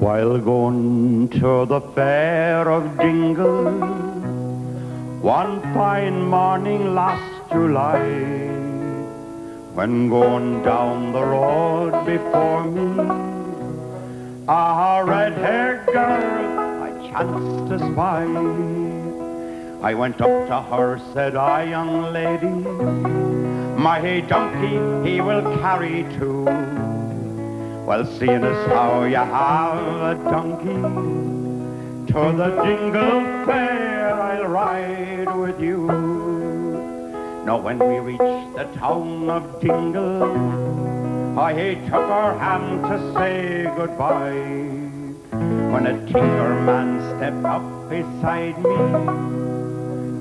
While going to the fair of Dingle, one fine morning last July, when going down the road before me, a red-haired girl I chanced to spy. I went up to her, said I, young lady, my donkey he will carry too. Well, seeing as how you have a donkey, to the Dingle Fair I'll ride with you. Now when we reached the town of Dingle, I he took her hand to say goodbye. When a tinker man stepped up beside me,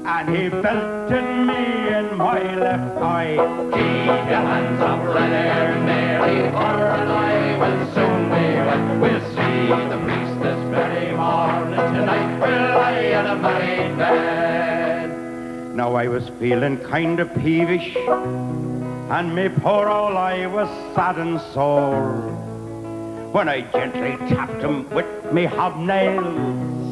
and he belted me my left eye. Keep your hands up, hair Mary, her and I will soon be wed. We'll see the priest this very morning tonight. We'll lie in a married bed. Now I was feeling kind of peevish, and me poor old eye was sad and sore. When I gently tapped him with me hobnails,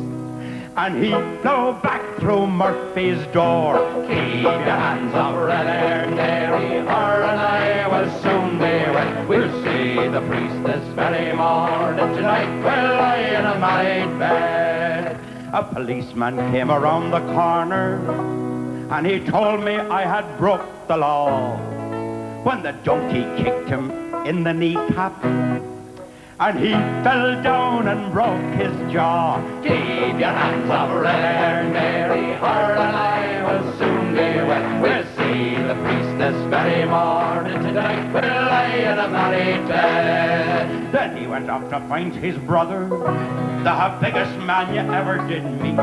and he flew back through Murphy's door. Keep your hands up, red hair Mary, her and I will soon be wed. We'll see the priest this very morning tonight. We'll lie in a married bed. A policeman came around the corner, and he told me I had broke the law. When the donkey kicked him in the kneecap, and he fell down and broke his jaw. Keep your hands up, red Mary, her and I will soon be wed. We'll see the priest this very morning tonight. We'll lie in a married bed. Then he went off to find his brother, the biggest man you ever did meet.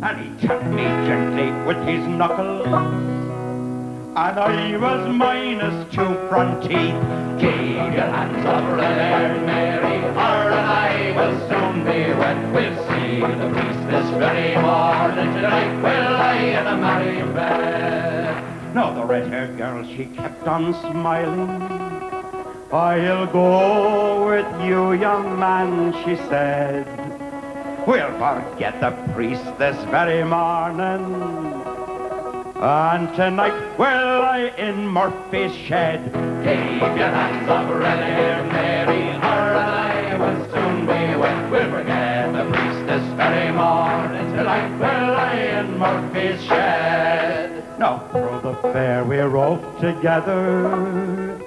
And he tapped me gently with his knuckles, and I was minus two front teeth. Keep your hands up, red hair Mary, and I will soon be wed. We'll see the priest this very morning tonight. We'll lie in a married bed. No, the red-haired girl, she kept on smiling. I'll go with you, young man, she said. We'll forget the priest this very morning. And tonight we'll lie in Murphy's shed. Keep your hands up, red hair Mary, her and I will soon be wed. We'll forget the priest this very morning tonight. We'll lie in Murphy's shed. Now through the fair we rode together,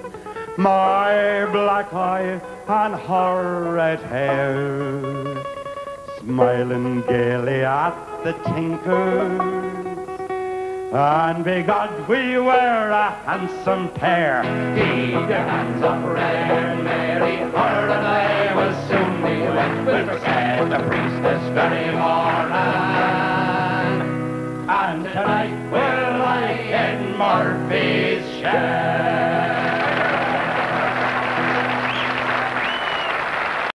my black eye and her red hair, smiling gaily at the tinkers. And begod we were a handsome pair. Keep your hands up, red Mary, her and I will soon be wed. We'll forget the priest this very morning. And tonight we'll lie in Murphy's shed.